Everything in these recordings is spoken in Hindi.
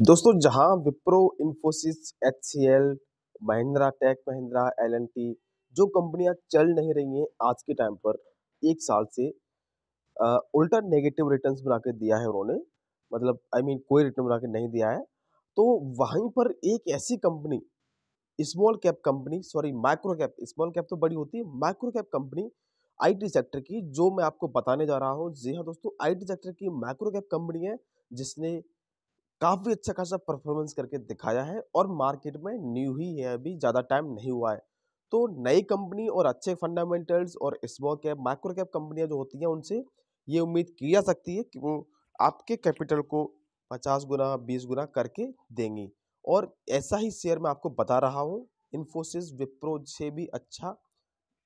दोस्तों जहाँ Wipro Infosys H C L Mahindra tech Mahindra L N T जो कंपनियाँ चल नहीं रही हैं आज के टाइम पर एक साल से अ, उल्टा नेगेटिव रिटर्न्स बना के दिया है उन्होंने। मतलब आई I मीन mean, कोई रिटर्न बना के नहीं दिया है। तो वहीं पर एक ऐसी company small cap company sorry micro cap small cap तो बड़ी होती है micro cap company IT sector की जो मैं आपको बताने जा रहा हूँ। जी हाँ दोस्तों आईटी सेक्टर की माइक्रो कैप कंपनी है जिसने काफ़ी अच्छा खासा परफॉर्मेंस करके दिखाया है और मार्केट में न्यू ही है, अभी ज़्यादा टाइम नहीं हुआ है। तो नई कंपनी और अच्छे फंडामेंटल्स और स्मॉल कैप माइक्रो कैप कंपनियाँ जो होती हैं, उनसे ये उम्मीद की जा सकती है कि वो आपके कैपिटल को पचास गुना, बीस गुना करके देंगी। और ऐसा ही शेयर मैं आपको बता रहा हूँ इन्फोसिस विप्रो से भी अच्छा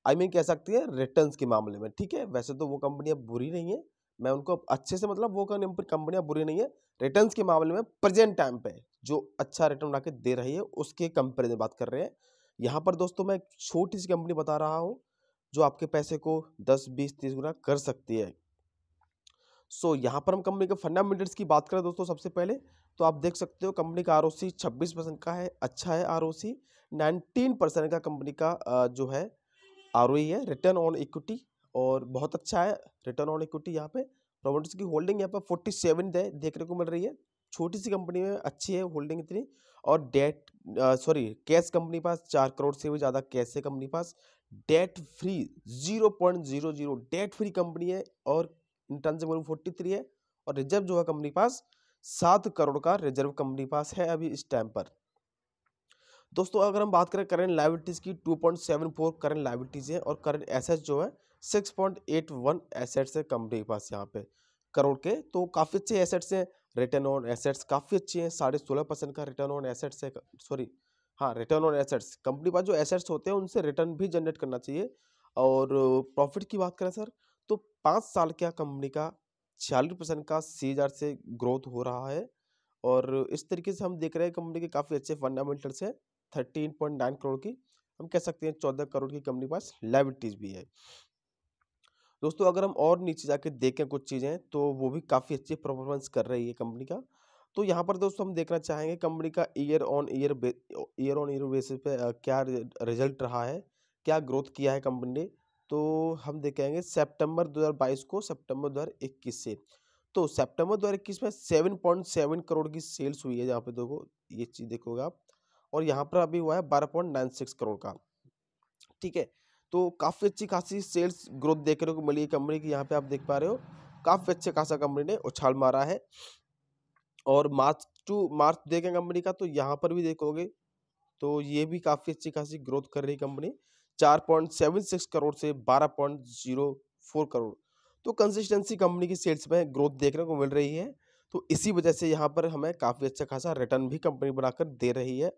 आई मीन कह सकती है रिटर्न्स के मामले में, ठीक है? वैसे तो वो कंपनियाँ बुरी नहीं है मैं उनको अच्छे से मतलब वो कंपनियाँ बुरी नहीं है। रिटर्न्स के मामले में प्रेजेंट टाइम पे जो अच्छा रिटर्न बना दे रही है उसके कंपेरिजन बात कर रहे हैं। यहाँ पर दोस्तों मैं एक छोटी सी कंपनी बता रहा हूँ जो आपके पैसे को दस बीस तीस गुना कर सकती है। सो so, यहाँ पर हम कंपनी के फंडामेंटल्स की बात करें दोस्तों सबसे पहले तो आप देख सकते हो कंपनी का आर ओ सी छब्बीस परसेंट का है अच्छा है R O C. Nineteen percent का कंपनी का जो है आर ओ है रिटर्न ऑन इक्विटी। और बहुत अच्छा है रिटर्न ऑन इक्विटी यहाँ पे प्रोमोटर्स की होल्डिंग यहाँ पर फोर्टी सेवन है, देखने को मिल रही है। छोटी सी कंपनी में अच्छी है होल्डिंग इतनी, और डेट सॉरी कैश कंपनी पास चार करोड़ से भी ज़्यादा कैश है कंपनी पास। Debt free zero point zero zero debt free company है और इंटर्नशिप फोर्टी थ्री है, और रिज़र्व जो है कंपनी पास, सात करोड़ का रिज़र्व कंपनी पास है अभी इस टाइम पर। दोस्तों, अगर हम बात करें करंट लाइबिलिटीज़ की 2.74 करंट लाइबिलिटीज़ है और करंट एसेट्स जो है 6.81 एसेट्स है कंपनी के पास यहाँ पे करोड़ के। तो काफ़ी अच्छे एसेट्स हैं, रिटर्न ऑन एसेट्स काफ़ी अच्छे हैं, साढ़े सोलह परसेंट का रिटर्न ऑन एसेट्स है, सॉरी हाँ रिटर्न ऑन एसेट्स। कंपनी पास जो एसेट्स होते हैं, उनसे रिटर्न भी जनरेट करना चाहिए। और प्रॉफिट की बात करें सर तो पाँच साल का कंपनी का छियालीस परसेंट का सी से ग्रोथ हो रहा है। और इस तरीके से हम देख रहे हैं कंपनी के काफ़ी अच्छे फंडामेंटल्स हैं, थर्टीन पॉइंट नाइन करोड़ की। हम कह सकते हैं चौदह करोड़ की कंपनी पास लाइबिलिटीज़ भी है। दोस्तों, अगर हम और नीचे जाके देखें कुछ चीज़ें तो वो भी काफ़ी अच्छी परफॉर्मेंस कर रही है कंपनी का। तो यहाँ पर दोस्तों हम देखना चाहेंगे कंपनी का year on year year on year basis पे क्या रिज़ल्ट रहा है, क्या ग्रोथ किया है कंपनी ने तो हम देखेंगे सितंबर 2022 को सितंबर 2021 से। तो सितंबर 2021 में 7.7 करोड़ की सेल्स हुई है जहाँ पे देखो, ये चीज़ देखोगे आप, और यहाँ पर अभी हुआ है बारह पॉइंट नाइन सिक्स करोड़ का। ठीक है तो काफ़ी अच्छी खासी सेल्स ग्रोथ देखने को मिली है कंपनी की, यहाँ पे आप देख पा रहे हो। काफ़ी अच्छे खासा कंपनी ने उछाल मारा है। और मार्च टू, मार्च देखें कंपनी का तो यहाँ पर भी देखोगे तो ये भी काफ़ी अच्छी खासी ग्रोथ कर रही कंपनी चार पॉइंट सेवन सिक्स करोड़ से बारह पॉइंट ज़ीरो फोर करोड़। तो कंसिस्टेंसी कंपनी की सेल्स में ग्रोथ देखने को मिल रही है। तो इसी वजह से यहाँ पर हमें काफ़ी अच्छा खासा रिटर्न भी कंपनी बनाकर दे रही है।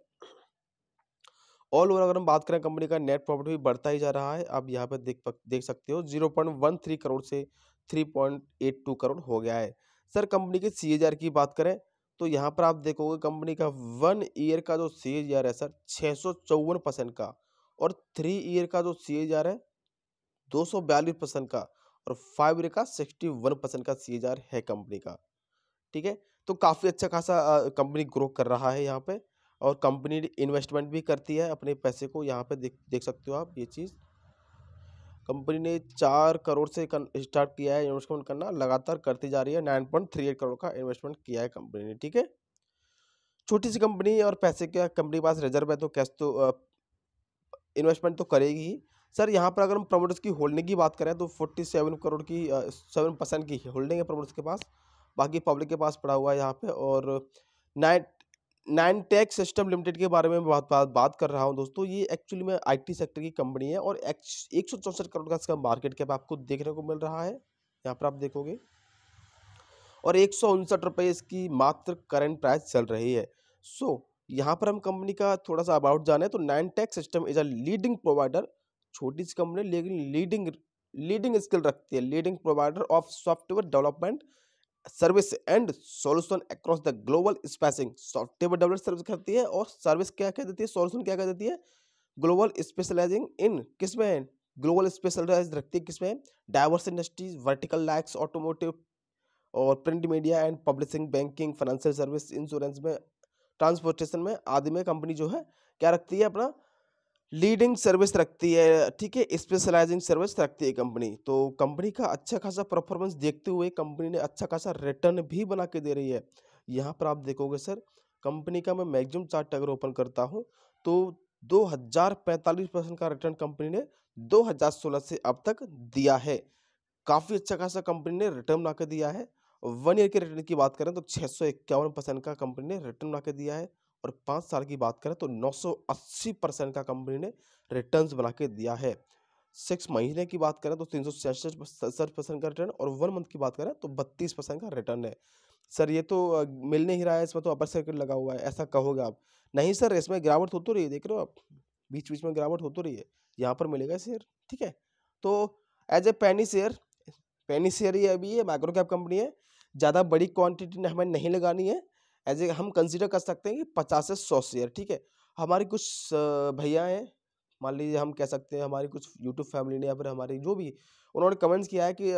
ऑल ओवर अगर हम बात करें कंपनी का नेट प्रॉफिट भी बढ़ता ही जा रहा है, आप यहाँ पर देख देख सकते हो, zero point one three crore से three point eight two crore हो गया है। सर, कंपनी के सी की बात करें तो यहाँ पर आप देखोगे कंपनी का वन ईयर का जो सी है सर छः का और थ्री ईयर का जो सी है, दो सौ बयालीस परसेंट का और फाइव ईयर का सिक्सटी वन परसेंट का सी है कंपनी का। ठीक है? तो काफ़ी अच्छा खासा कंपनी ग्रो कर रहा है यहाँ पे। और कंपनी इन्वेस्टमेंट भी करती है अपने पैसे को, यहाँ पे देख देख सकते हो आप ये चीज़। कंपनी ने चार करोड़ से स्टार्ट किया है इन्वेस्टमेंट करना, लगातार करती जा रही है, nine point three eight crore का इन्वेस्टमेंट किया है कंपनी ने, ठीक है? छोटी सी कंपनी और पैसे क्या, कंपनी के पास रिज़र्व है तो कैश तो इन्वेस्टमेंट तो करेगी ही। सर, यहाँ पर अगर हम प्रमोटर्स की होल्डिंग की बात करें तो फोर्टी सेवन करोड़ की सेवन परसेंट की होल्डिंग है प्रमोटर्स के पास, बाकी पब्लिक के पास पड़ा हुआ है यहाँ पे और nine nine tech system limited के बारे में बात बात बात कर रहा हूँ दोस्तों। ये एक्चुअली में आईटी सेक्टर की कंपनी है और एक सौ चौंसठ करोड़ का इसका मार्केट कैप आपको देखने को मिल रहा है। यहाँ पर आप देखोगे। और एक सौ उनसठ रुपये इसकी मात्र करंट प्राइस चल रही है। सो so, यहाँ पर हम कंपनी का थोड़ा सा अबाउट जाने तो nine tech system is a leading provider छोटी सी कंपनी लेकिन लीडिंग लीडिंग स्किल रखती है। Leading provider of software development service and solution across the global spacing. Software develop service करती है और सर्विस क्या कह देती है? सॉल्यूशन क्या कह देती है? ग्लोबल स्पेशलाइजिंग इन किसमें ग्लोबल स्पेशलाइज रखती है किसमें diverse industries, vertical likes, automotive और print media and publishing, banking, financial service, insurance में, ट्रांसपोर्टेशन में आदि में कंपनी जो है क्या रखती है अपना? लीडिंग सर्विस रखती है, ठीक है? स्पेशलाइजिंग सर्विस रखती है कंपनी। तो कंपनी का अच्छा खासा परफॉर्मेंस देखते हुए कंपनी ने अच्छा खासा रिटर्न भी बना के दे रही है। यहाँ पर आप देखोगे सर, कंपनी का मैं मैक्सिमम चार्ट अगर ओपन करता हूँ तो दो हज़ार पैंतालीस परसेंट का रिटर्न कंपनी ने 2016 से अब तक दिया है। काफ़ी अच्छा खासा कंपनी ने रिटर्न बना के दिया है। वन ईयर के रिटर्न की बात करें तो छः सौ इक्यावन परसेंट का कंपनी ने रिटर्न बना के दिया है। और पाँच साल की बात करें तो नौ सौ अस्सी परसेंट का कंपनी ने रिटर्न्स बना के दिया है। सिक्स महीने की बात करें तो तीन सौ सड़सठ परसेंट का रिटर्न और वन मंथ की बात करें तो बत्तीस परसेंट का रिटर्न है। सर, ये तो मिल नहीं रहा है, इसमें तो अपर सर्किट लगा हुआ है, ऐसा कहोगे आप? नहीं सर, इसमें गिरावट हो तो रही है, देख रहे हो आप? बीच बीच में गिरावट हो तो रही है, यहाँ पर मिलेगा शेयर, ठीक है? तो एज ए पैनी शेयर पैनी शेयर ये अभी ये माइक्रो कैप कंपनी है, ज़्यादा बड़ी क्वांटिटी हमें नहीं लगानी है एज ए हम कंसिडर कर सकते हैं कि पचास से सौ शेयर ठीक है? हमारी कुछ भैया हैं, मान लीजिए हम कह सकते हैं हमारी कुछ यूट्यूब फैमिली ने या फिर हमारी जो भी, उन्होंने कमेंट्स किया है कि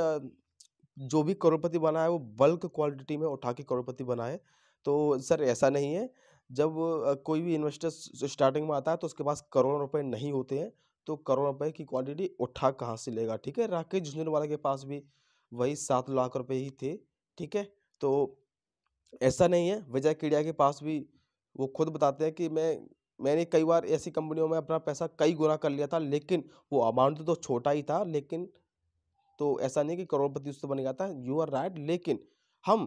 जो भी करोड़पति बना है वो बल्क क्वालिटी में उठा के करोड़पति बना है तो सर ऐसा नहीं है। जब कोई भी इन्वेस्टर स्टार्टिंग में आता है तो उसके पास करोड़ों रुपए नहीं होते हैं तो करोड़ रुपए की क्वांटिटी उठा कहाँ से लेगा, ठीक है? राकेश झुंझुनवाला के पास भी वही सात लाख रुपए ही थे, ठीक है? तो ऐसा नहीं है, विजय केडिया के पास भी वो खुद बताते हैं कि मैं, मैंने कई बार ऐसी कंपनियों में अपना पैसा कई गुना कर लिया था, लेकिन वो अमाउंट तो छोटा ही था, लेकिन तो ऐसा नहीं कि करोड़पति उससे बन जाता है यू आर राइट लेकिन हम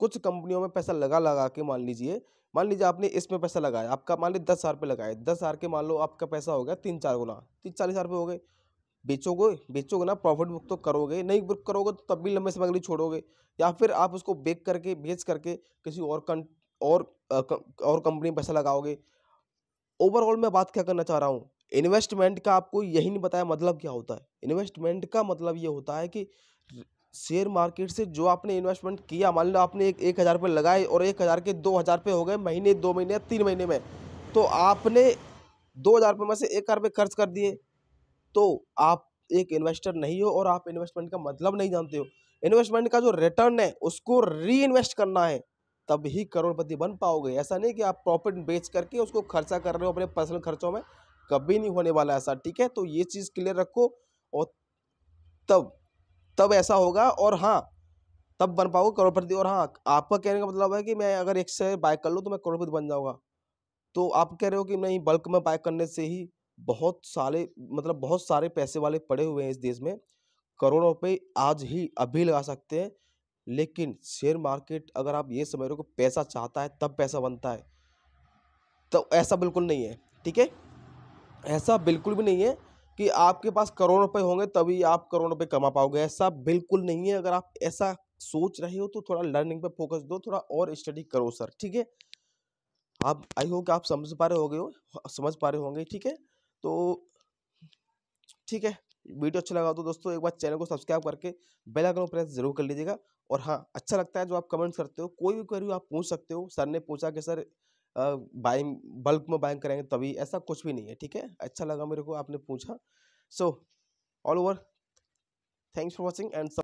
कुछ कंपनियों में पैसा लगा लगा के मान लीजिए मान लीजिए आपने इसमें पैसा लगाया, आपका मान लीजिए दस हज़ार रुपये लगाए, दस हज़ार के मान लो आपका पैसा हो गया तीन चार गुना, तीन चालीस हज़ार रुपये हो गए बेचोगे बेचोगे ना प्रॉफिट बुक तो करोगे नहीं बुक करोगे तो तब भी लंबे समय के लिए छोड़ोगे या फिर आप उसको बेच करके बेच करके किसी और कं और आ, और कंपनी में पैसा लगाओगे। ओवरऑल मैं बात क्या करना चाह रहा हूँ? इन्वेस्टमेंट का आपको यही नहीं बताया मतलब क्या होता है। इन्वेस्टमेंट का मतलब ये होता है कि शेयर मार्केट से जो आपने इन्वेस्टमेंट किया मान लो आपने एक एक हज़ार रुपये लगाए और एक हज़ार के दो हज़ार रुपये हो गए महीने दो महीने या तीन महीने में तो आपने दो हज़ार रुपये में से एक हज़ार रुपये खर्च कर दिए। तो आप एक इन्वेस्टर नहीं हो और आप इन्वेस्टमेंट का मतलब नहीं जानते हो। इन्वेस्टमेंट का जो रिटर्न है, उसको री इन्वेस्ट करना है तब ही करोड़पति बन पाओगे। ऐसा नहीं कि आप प्रॉफिट बेच करके उसको खर्चा कर रहे हो अपने पर्सनल खर्चों में, कभी नहीं होने वाला ऐसा, ठीक है? तो ये चीज़ क्लियर रखो और तब तब ऐसा होगा और हाँ तब बन पाओगे करोड़पति। और हाँ आपका कहने का मतलब है कि मैं अगर एक शेयर बाय कर लूँ तो मैं करोड़पति बन जाऊँगा। तो आप कह रहे हो कि नहीं बल्क में बाय करने से ही बहुत सारे मतलब बहुत सारे पैसे वाले पड़े हुए हैं इस देश में। करोड़ों रुपए आज ही अभी लगा सकते हैं, लेकिन शेयर मार्केट अगर आप ये समझ रहे हो पैसा चाहता है, तब पैसा बनता है। तो ऐसा बिल्कुल नहीं है, ठीक है? ऐसा बिल्कुल भी नहीं है कि आपके पास करोड़ रुपए होंगे तभी आप करोड़ रुपए कमा पाओगे। ऐसा बिल्कुल नहीं है। अगर आप ऐसा सोच रहे हो तो थोड़ा लर्निंग पे फोकस दो, थोड़ा और स्टडी करो सर, ठीक है? आप, आई हो कि आप समझ पा रहे होगे हो समझ पा रहे होंगे, ठीक है? तो ठीक है, वीडियो अच्छा लगा तो दोस्तों एक बार चैनल को सब्सक्राइब करके बेल आइकन प्रेस ज़रूर कर लीजिएगा। और हाँ अच्छा लगता है जो आप कमेंट्स करते हो, कोई भी क्वेरी आप पूछ सकते हो। सर ने पूछा कि सर बाइंग बल्क में बाइंग करेंगे तभी, ऐसा कुछ भी नहीं है, ठीक है? अच्छा लगा मेरे को आपने पूछा। So all over thanks for watching and